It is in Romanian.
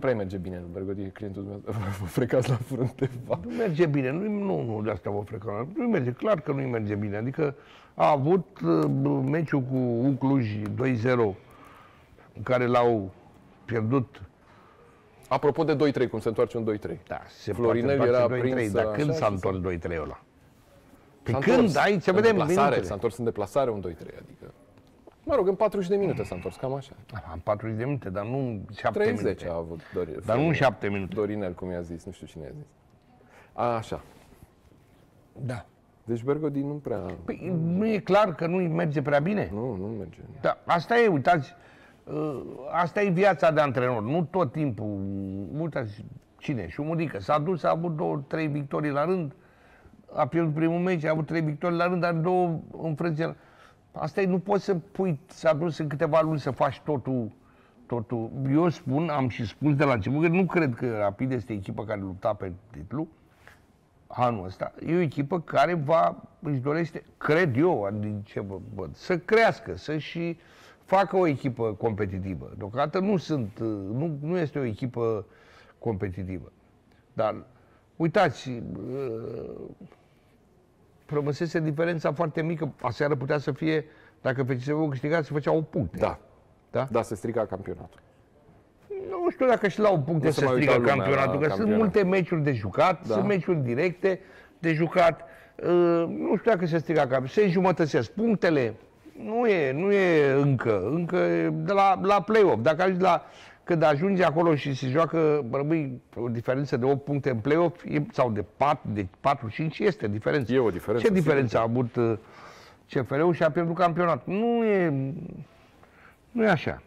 Nu prea merge bine, Bergodi, clientul dumneavoastră, vă frecați la frunte. Nu merge bine, nu, nu, nu de asta vă frecăm. Nu merge, clar că nu merge bine. Adică a avut uh, meciul cu Ucluj 2-0, în care l-au pierdut Apropo de 2-3, cum se întoarce un 2-3. Da, se Florinel poate era face 2-3, prins dar când așa s-a și întors 2-3 ăla? Pe S-a când? întors Aici în vedem deplasare, minutele. S-a întors în deplasare un 2-3, adică... Mă rog, în 40 de minute s-a întors, cam așa. Am 40 de minute, dar nu 7 30 minute. a avut Dorin. Dar nu în 7 minute. Dorinel, cum i-a zis, nu știu cine i-a zis. A, așa. Da. Deci Bergodi nu prea... Păi, nu e clar că nu merge prea bine? Nu, nu merge. Da, asta e, uitați, uh, asta e viața de antrenor. Nu tot timpul, uitați, cine? Șumudică. S-a dus, a avut două, trei victorii la rând, a pierdut primul meci, a avut trei victorii la rând, dar două înfrângeri. Asta e, nu poți să pui, s-a dus în câteva luni să faci totul, totul. Eu spun, am și spus de la început, că nu cred că Rapid este echipa care lupta pe titlu, anul ăsta, e o echipă care va, își dorește, cred eu, din ce vă văd, să crească, să și facă o echipă competitivă. Deocamdată nu sunt, nu, nu este o echipă competitivă. Dar, uitați, rămăsese diferența foarte mică. Aseară putea să fie, dacă FCSB câștiga, se făcea o puncte. Da. Da? Da, se strica campionatul. Nu știu dacă și la un punct Nu se se mai strică uita lumea campionatul, că la sunt campionat. multe meciuri de jucat, Da. sunt meciuri directe de jucat. Uh, Nu știu dacă se strică campionatul. Se înjumătățesc punctele. Nu e, nu e încă. Încă e de la, la play-off. Dacă ajungi la, când ajungi acolo și se joacă, rămâi o diferență de 8 puncte în play-off e, sau de 4, de 4-5, este diferență. E o diferență, Ce diferență a avut uh, CFR-ul și a pierdut campionatul? Nu e, nu e așa.